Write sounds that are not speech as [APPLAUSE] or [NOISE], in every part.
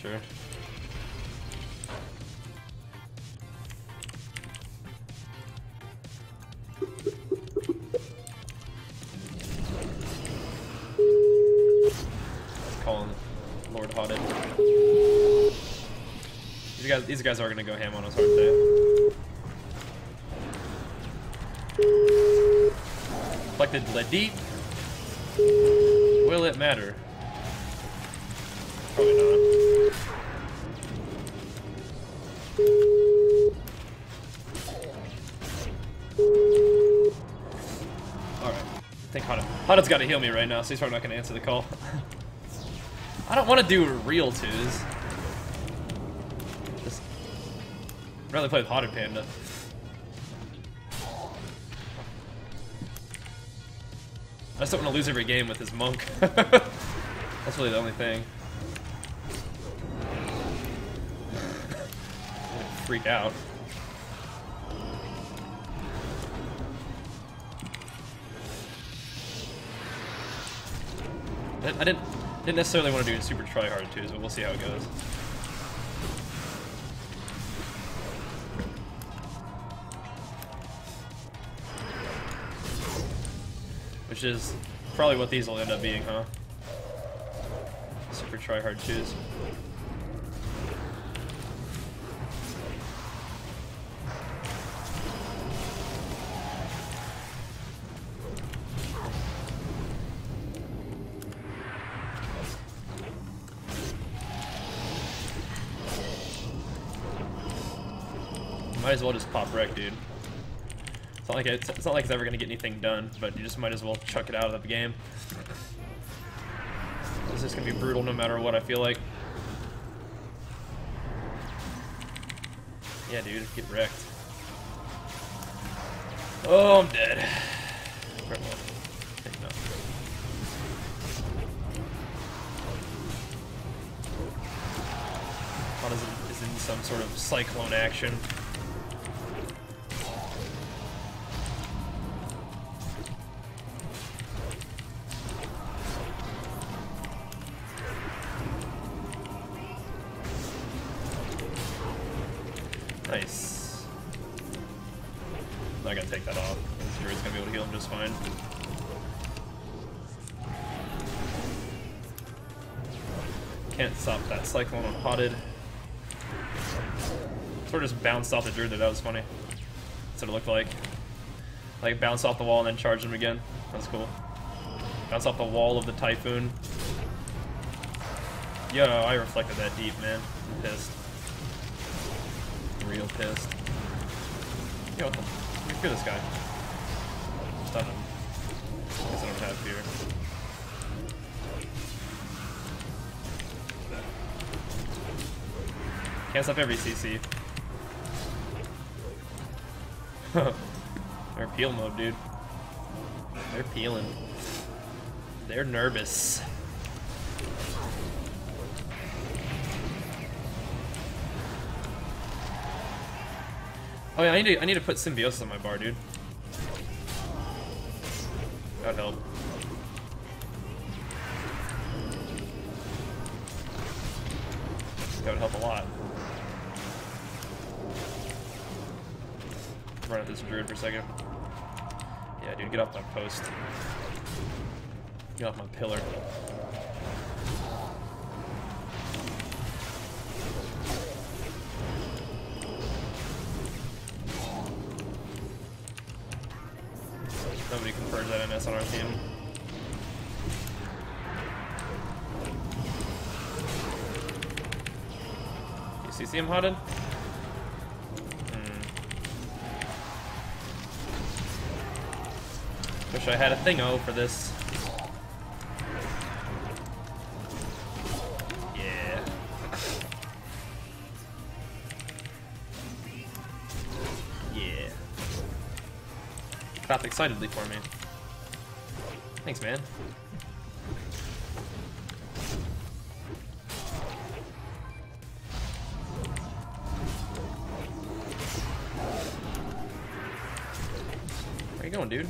Sure. These guys, these guys are gonna go ham on us, aren't they? Collected Ledit. Will it matter? Probably not. I think Hana. Hana's gotta heal me right now, so he's probably not gonna answer the call. I don't want to do real twos. Just I'd rather play with Haunted Panda. I just don't want to lose every game with his monk. [LAUGHS] That's really the only thing. Freak out. I didn't didn't necessarily want to do super try hard twos, but we'll see how it goes. Which is probably what these will end up being, huh? Super try hard twos. Might as well just pop Reck, dude. It's not like it's, it's not like it's ever gonna get anything done, but you just might as well chuck it out of the game. This is gonna be brutal no matter what. I feel like. Yeah, dude, get wrecked. Oh, I'm dead. Is in- is in some sort of cyclone action. Nice. Not gonna take that off. This druid's gonna be able to heal him just fine. Can't stop that cyclone on Hotted. Sort of just bounced off the druid there, that was funny. That's what it looked like. Like bounce off the wall and then charge him again. That's cool. Bounce off the wall of the Typhoon. Yo, I reflected that deep, man. I'm pissed. Real pissed. Yo, what the? Look at this guy. Stun him. Guess I don't have fear. Can't stop every CC. [LAUGHS] They're peel mode, dude. They're peeling. They're nervous. Oh yeah, I need to I need to put symbiosis on my bar, dude. That'd help. That would help a lot. Run at this druid for a second. Yeah, dude, get off my post. Get off my pillar. Nobody confirms that NS on our team. You see him, Hotted? Hmm. Wish I had a thingo for this. Clapped excitedly for me. Thanks, man. Where you going, dude?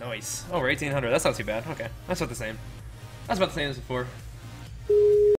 Nice. Oh, we're 1800. That's not too bad. Okay. That's about the same. That's about the same as before.